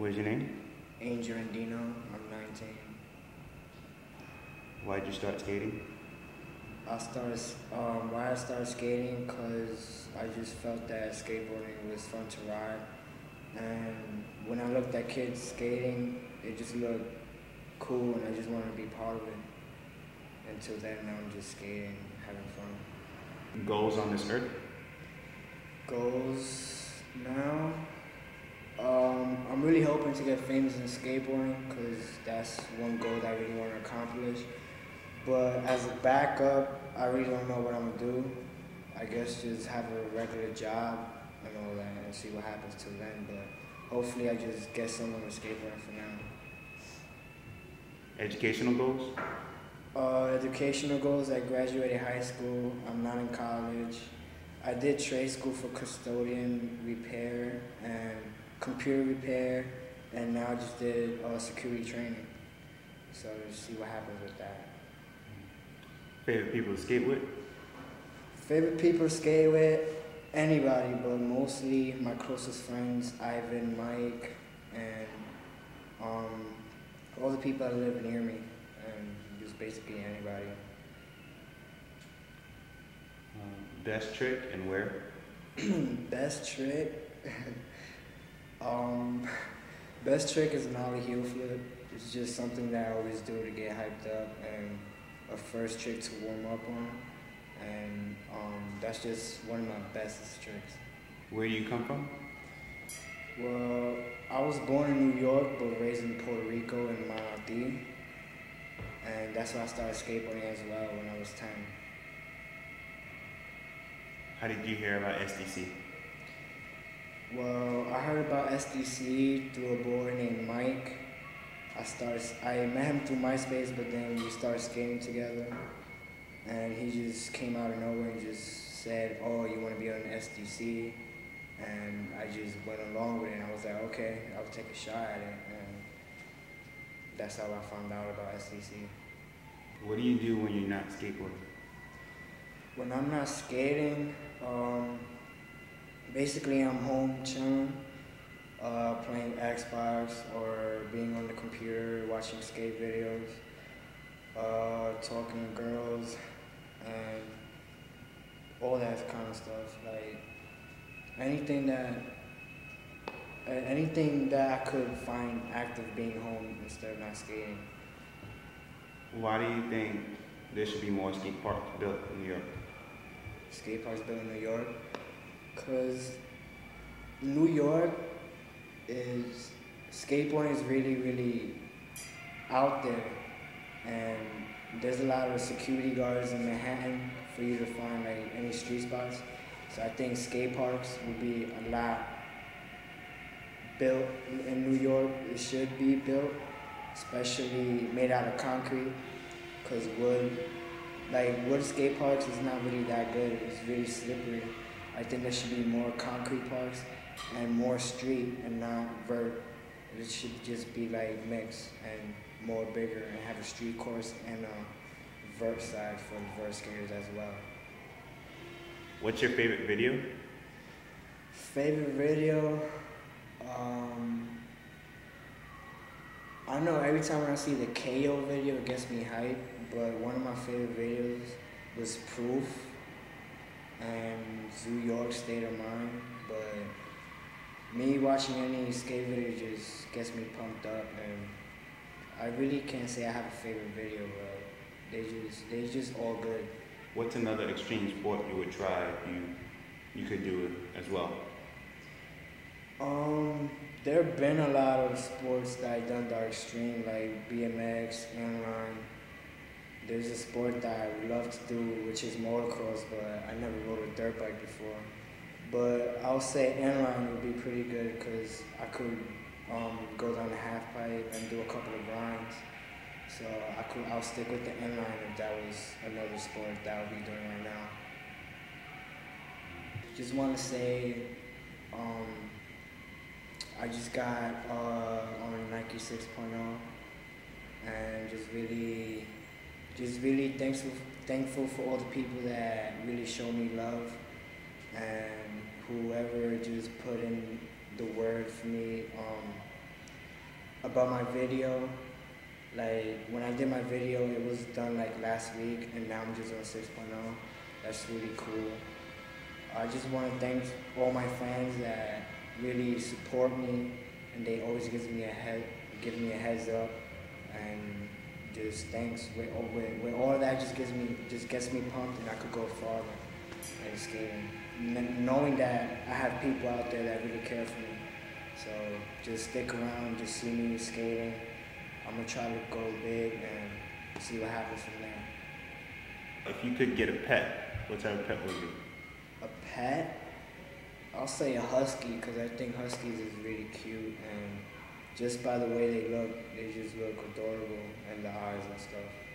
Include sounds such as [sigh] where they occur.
What is your name? Angel Andino. I'm 19. Why did you start skating? I started, um, why I started skating, cause I just felt that skateboarding was fun to ride. And when I looked at kids skating, it just looked cool and I just wanted to be part of it. Until then, now I'm just skating, having fun. Goals on this earth? Goals now? Um, I'm really hoping to get famous in skateboarding because that's one goal that I really want to accomplish. But as a backup, I really don't know what I'm gonna do. I guess just have a regular job and all that and see what happens till then. But hopefully I just get someone with skateboarding for now. Educational goals? Uh, educational goals, I graduated high school. I'm not in college. I did trade school for custodian repair and computer repair, and now I just did uh, security training. So just see what happens with that. Favorite people to skate with? Favorite people to skate with? Anybody, but mostly my closest friends, Ivan, Mike, and um, all the people that live near me, and just basically anybody. Um, best trick and where? [clears throat] best trick? [laughs] um, best trick is an ollie heel flip. It's just something that I always do to get hyped up and a first trick to warm up on. And um, that's just one of my bestest tricks. Where do you come from? Well, I was born in New York, but raised in Puerto Rico in Manatí. And that's why I started skateboarding as well when I was 10. How did you hear about SDC? Well, I heard about SDC through a boy named Mike. I started, I met him through MySpace, but then we started skating together. And he just came out of nowhere and just said, oh, you want to be on SDC? And I just went along with it and I was like, okay, I'll take a shot at it. And that's how I found out about SDC. What do you do when you're not skateboarding? When I'm not skating, um, basically I'm home chilling, uh, playing Xbox or being on the computer, watching skate videos, uh, talking to girls, and all that kind of stuff. Like anything that anything that I could find active being home instead of not skating. Why do you think there should be more skate parks built in New York? Skate parks built in New York? Because New York is, skateboarding is really, really out there. And there's a lot of security guards in Manhattan for you to find like any street spots. So I think skate parks would be a lot built in New York. It should be built, especially made out of concrete, because wood, like wood skate parks is not really that good. It's really slippery. I think there should be more concrete parks and more street and not vert. It should just be like mixed and more bigger and have a street course and a vert side for the vert skaters as well. What's your favorite video? Favorite video? Um, I know every time I see the KO video, it gets me hyped, But one of my favorite videos was Proof and New York State of Mind. But me watching any skate video just gets me pumped up, and I really can't say I have a favorite video. But they just they just all good. What's another extreme sport you would try if you you could do it as well? Um, there have been a lot of sports that I done that are extreme, like BMX, inline. There's a sport that I would love to do, which is motocross, but I never rode a dirt bike before. But I'll say inline would be pretty good because I could um, go down the half pipe and do a couple of grinds. So I could, I'll stick with the inline if that was another sport that I would be doing right now. Just want to say, um, I just got uh, on Nike 6.0 and just really, just really thankful, thankful for all the people that really show me love and whoever just put in the word for me. Um, about my video. Like when I did my video, it was done like last week, and now I'm just on 6.0. That's really cool. I just want to thank all my fans that really support me, and they always give me a head, give me a heads up, and just thanks. With, oh, with, with all that, just gets me just gets me pumped, and I could go farther in skating. Knowing that I have people out there that really care for me. So just stick around, just see me skating. I'm gonna try to go big and see what happens from there. If you could get a pet, what type of pet would it be? A pet? I'll say a husky because I think huskies is really cute and just by the way they look, they just look adorable the eyes and stuff.